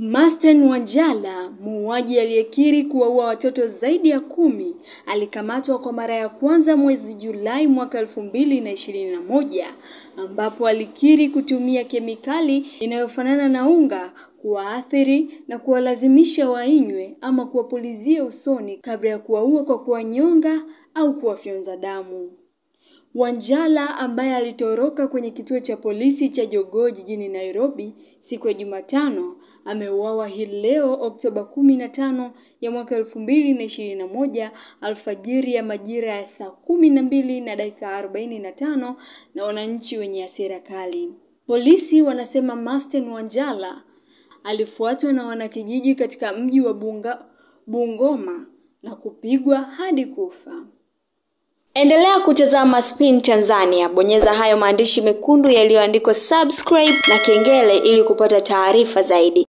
Masten Wanjala, muuaji aliyekiri kuwaua watoto zaidi ya kumi, alikamatwa kwa mara ya kwanza mwezi Julai mwaka elfu mbili na ishirini na moja ambapo alikiri kutumia kemikali inayofanana na unga kuwaathiri na kuwalazimisha wainywe ama kuwapulizia usoni kabla ya kuwaua kwa kuwanyonga au kuwafyonza damu. Wanjala ambaye alitoroka kwenye kituo cha polisi cha Jogoo jijini Nairobi siku ya Jumatano ameuawa hii leo Oktoba kumi na tano ya mwaka elfu mbili na ishirini na moja alfajiri ya majira ya saa kumi na mbili na dakika arobaini na tano na wananchi wenye hasira kali. Polisi wanasema Masten Wanjala alifuatwa na wanakijiji katika mji wa Bunga, Bungoma na kupigwa hadi kufa. Endelea kutazama Spin Tanzania, bonyeza hayo maandishi mekundu yaliyoandikwa subscribe na kengele ili kupata taarifa zaidi.